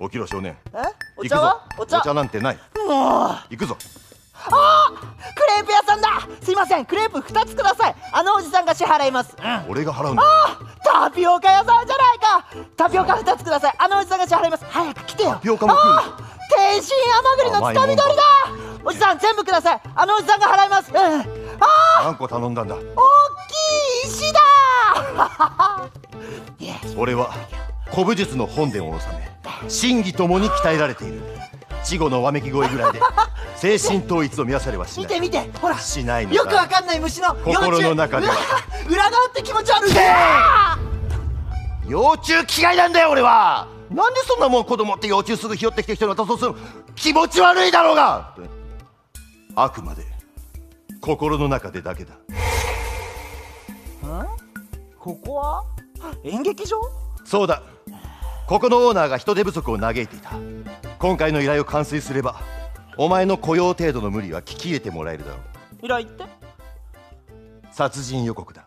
起きろ少年。え？お茶は？お茶？お茶なんてない。もう。行くぞ。あクレープ屋さんだ！すいません。クレープ2つください。あのおじさんが支払います。うん。俺が払うんだ。タピオカ屋さんじゃないか！タピオカ2つください。あのおじさんが支払います。早く来てよ。タピオカも天津甘栗のつかみ取りだ！おじさん全部ください。あのおじさんが払います。うん。あ何個頼んだんだ？ー大きい石だ！俺は古武術の本殿を治め真偽ともに鍛えられている。稚語のわめき声ぐらいで 精神統一を見やされはしない。見て見てほらしないのかよくわかんない虫の幼虫。心の中では。裏側って気持ち悪い。幼虫嫌いなんだよ俺は。なんでそんなもん子供って幼虫すぐ拾ってきて人に渡そうする。の気持ち悪いだろうが。あくまで心の中でだけだ。ここは？演劇場？そうだここのオーナーが人手不足を嘆いていた。今回の依頼を完遂すればお前の雇用程度の無理は聞き入れてもらえるだろう。依頼って？殺人予告だ